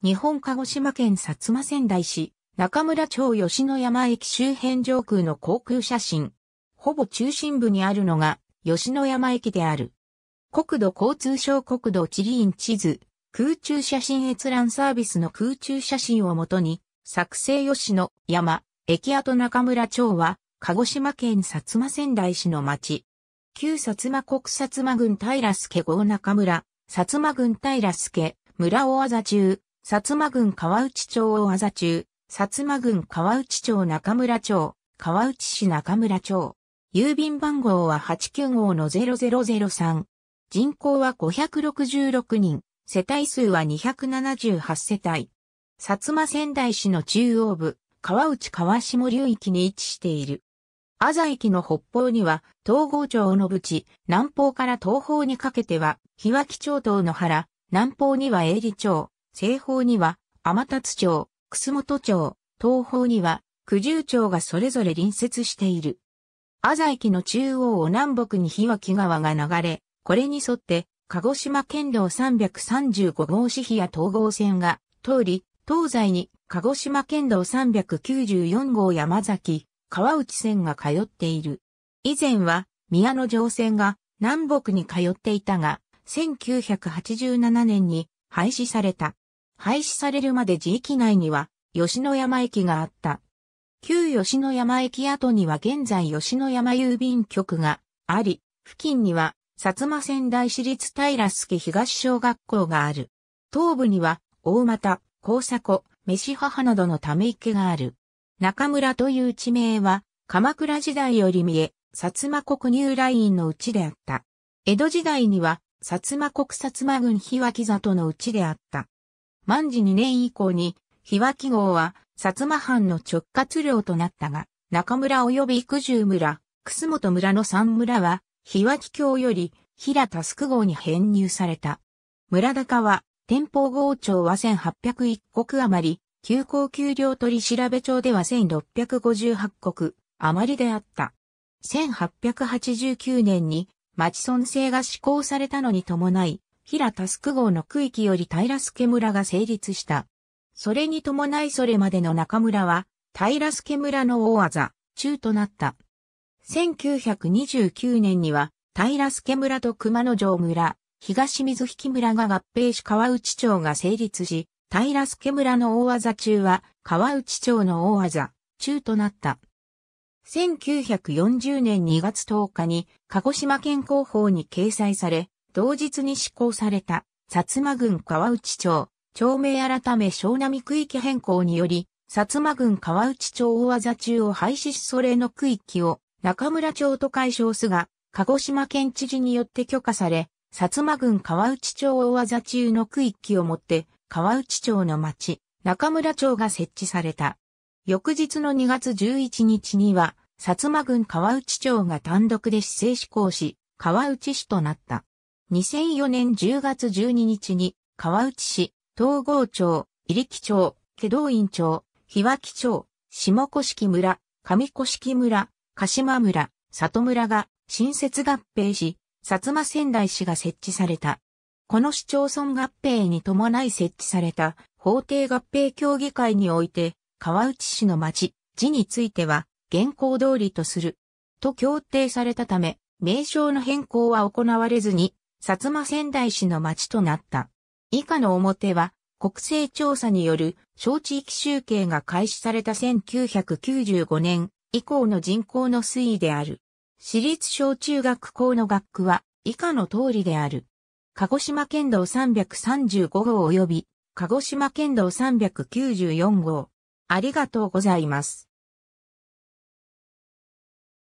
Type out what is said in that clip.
日本鹿児島県薩摩仙台市、中村町吉野山駅周辺上空の航空写真。ほぼ中心部にあるのが吉野山駅である。国土交通省国土地理院地図、空中写真閲覧サービスの空中写真をもとに、作成吉野山、駅跡中村町は、鹿児島県薩摩仙台市の町。旧薩摩国薩摩郡平助郷中村、薩摩郡平助、村大あざ中、薩摩郡川内町大あざ中、薩摩郡川内町中村町、川内市中村町。郵便番号は895-0003。人口は566人、世帯数は278世帯。薩摩仙台市の中央部、川内川下流域に位置している。アザ駅の北方には、東郷町の淵、南方から東方にかけては、日脇町東の原、南方には営利町、西方には、天達町、楠本町、東方には、九十町がそれぞれ隣接している。アザ駅の中央を南北に日脇川が流れ、これに沿って、鹿児島県道335号市比や東郷線が通り、東西に鹿児島県道394号山崎、川内線が通っている。以前は宮野城線が南北に通っていたが、1987年に廃止された。廃止されるまで地域内には吉野山駅があった。旧吉野山駅跡には現在吉野山郵便局があり、付近には薩摩仙台市立平助東小学校がある。東部には大俣、高迫、飯母などのため池がある。中村という地名は、鎌倉時代より見え、薩摩国入ラインのうちであった。江戸時代には、薩摩国薩摩郡日脇里のうちであった。万事2年以降に、日脇号は、薩摩藩の直轄領となったが、中村及び九十村、楠本村の三村は、日脇京より、平田宿号に編入された。村高は、天保号町は1801国余り、旧高級量取調べ帳では1658国余りであった。1889年に町村制が施行されたのに伴い、平田宿号の区域より平助村が成立した。それに伴いそれまでの中村は、平助村の大技、中となった。1929年には、平助村と熊野城村、東水引村が合併し川内町が成立し、平助村の大技中は川内町の大技中となった。1940年2月10日に鹿児島県広報に掲載され、同日に施行された薩摩郡川内町、町名改め小並区域変更により、薩摩郡川内町大技中を廃止しそれの区域を中村町と解消すが、鹿児島県知事によって許可され、薩摩郡川内町大技中の区域をもって川内町の町、中村町が設置された。翌日の2月11日には、薩摩郡川内町が単独で市政施行し、川内市となった。2004年10月12日に、川内市、東郷町、入木町、祁答院町、日脇町、下古式村、上古式村、鹿島村、里村が新設合併し、薩摩仙台市が設置された。この市町村合併に伴い設置された法定合併協議会において、川内市の町、字については、現行通りとする、と協定されたため、名称の変更は行われずに、薩摩仙台市の町となった。以下の表は、国勢調査による小地域集計が開始された1995年以降の人口の推移である。私立小中学校の学区は以下の通りである。鹿児島県道335号及び鹿児島県道394号。ありがとうございます。